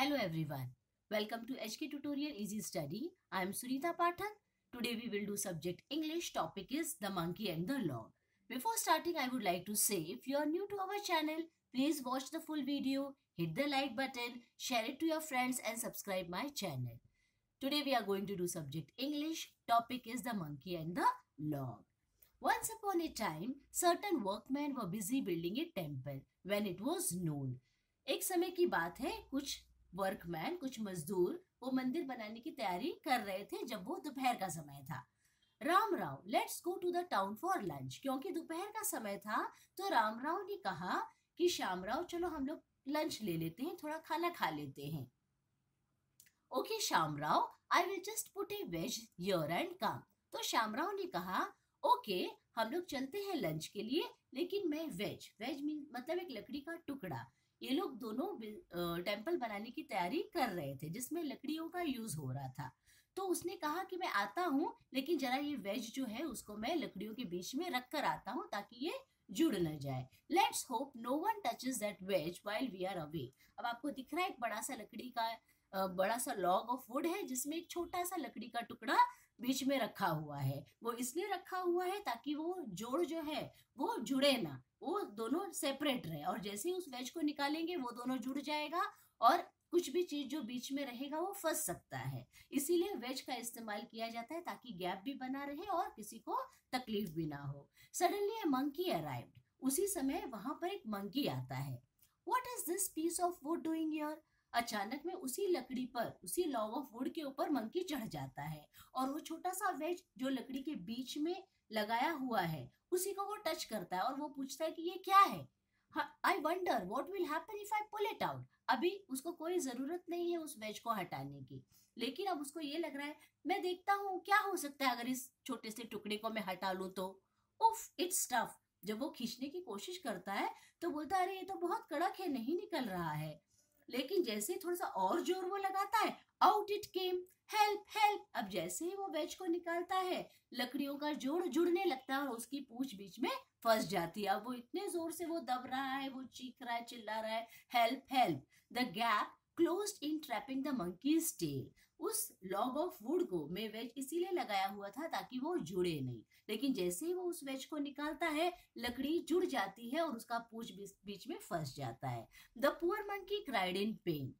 Hello everyone. Welcome to HK Tutorial Easy Study. I am Sunita Pathak. Today we will do subject English. Topic is the monkey and the log. Before starting, I would like to say if you are new to our channel, please watch the full video, hit the like button, share it to your friends and subscribe my channel. Today we are going to do subject English. Topic is the monkey and the log. Once upon a time, certain workmen were busy building a temple when it was noon. एक समय की बात है कुछ workman कुछ मजदूर वो मंदिर बनाने की तैयारी कर रहे थे जब वो दोपहर का समय था। Ram Rao let's go to the town for lunch क्योंकि दोपहर का समय था तो राम राव ने कहा कि श्याम राव, चलो हम लोग लंच ले लेते हैं, थोड़ा खाना खा लेते हैं। Okay Shyam Rao I will just put a wedge here and come तो श्याम राव ने कहा ओके, हम लोग चलते हैं लंच के लिए, लेकिन मैं वेज वेज मीन मतलब एक लकड़ी का टुकड़ा। ये लोग दोनों टेंपल बनाने की तैयारी कर रहे थे, जिसमें लकड़ियों का यूज़ हो रहा था। तो उसने कहा कि मैं आता हूँ, लेकिन जरा ये वेज जो है, उसको मैं लकड़ियों के बीच में रख कर आता हूँ, ताकि ये जुड़ न जाए। Let's hope no one touches that wedge while we are away अब आपको दिख रहा है, एक बड़ा सा लकड़ी का बड़ा सा लॉग ऑफ़ वुड है, जिसमें एक छोटा सा लकड़ी का टुकड़ा बीच में रखा हुआ है। वो इसलिए रखा हुआ है ताकि वो जोड़ जो है, वो जुड़े ना। वो दोनों सेपरेट रहे और जैसे ही उस वेज को निकालेंगे, वो दोनों जुड़ जाएगा और कुछ भी चीज़ जो बीच में रहेगा, वो फंस सकता है। इसीलिए वेज का इस्तेमाल किया जाता है ताकि गैप भी बना रहे और किसी को तकलीफ़ भी ना हो। सडनली ए मंकी अराइव्ड उसी समय वहाँ पर एक मंकी आता है। What is this piece of wood doing here अचानक में उसी लकड़ी पर, उसी लॉग ऑफ़ वुड के ऊपर मंकी चढ़ जाता है और वो छोटा सा वेज जो लकड़ी के बीच में लगाया हुआ है, उसी को वो टच करता है और वो पूछता है कि ये क्या है? I wonder what will happen if I pull it out अभी उसको कोई ज़रूरत नहीं है उस वेज को हटाने की। लेकिन अब उसको ये लग रहा है, मैं देखता हूँ क्या हो सकता है अगर इस छोटे से टुकड़े को मैं हटा लू तो। उफ इट्स टफ जब वो खींचने की कोशिश करता है तो बोलता है, अरे, ये तो बहुत कड़क है, नहीं निकल रहा है। लेकिन जैसे थोड़ा सा और ज़ोर वो लगाता है out it came help help अब जैसे ही वो वेज को निकालता है, लकड़ियों का जोड़ जुड़ने लगता है और उसकी पूछ बीच में फंस जाती है। अब वो इतने ज़ोर से वो दब रहा है, वो चीख रहा है, चिल्ला रहा है help help the gap close in trapping the monkey's tail उस लॉग ऑफ़ वुड को मैं वेज इसीलिए लगाया हुआ था ताकि वो जुड़े नहीं। लेकिन जैसे ही वो उस वेज को निकालता है, लकड़ी जुड़ जाती है और उसका पूछ बीच में फंस जाता है। The poor monkey cried in pain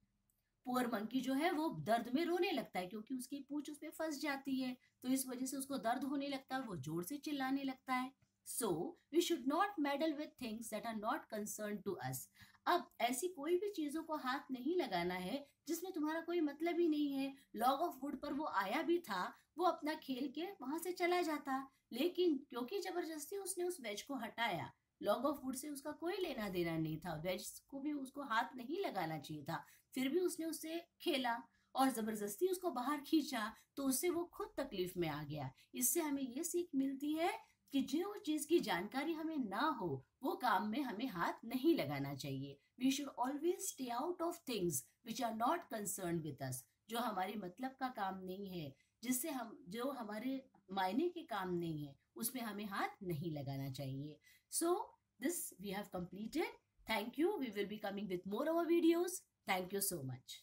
poor monkey जो है, वो दर्द में रोने लगता है क्योंकि उसकी पूछ उसमें फंस जाती है। तो इस वजह से उसको दर्द होने लगता है, वो ज़ोर से चिल्लाने लगता है। So we should not meddle with things that are not concern to us अब ऐसी कोई भी चीज़ों को हाथ नहीं लगाना है, जिसमें तुम्हारा कोई मतलब ही नहीं है। लॉग ऑफ़ वुड पर वो आया भी था, वो अपना खेल के वहाँ से चला जाता। लेकिन क्योंकि ज़बरदस्ती उसने उस वेज को हटाया लॉग ऑफ़ वुड से उसका कोई लेना देना नहीं था। वेज को भी उसको हाथ नहीं लगाना चाहिए था, फिर भी उसने उससे खेला और ज़बरदस्ती उसको बाहर खींचा तो उससे वो खुद तकलीफ़ में आ गया। इससे हमें ये सीख मिलती है कि जो चीज़ की जानकारी हमें ना हो, वो काम में हमें हाथ नहीं लगाना चाहिए। We should always stay out of things which are not concern with us जो हमारे मतलब का काम नहीं है, जिससे हम, जो हमारे मायने के काम नहीं है, उसमें हमें हाथ नहीं लगाना चाहिए। So this we have completed thank you we will be coming with more our videos thank you so much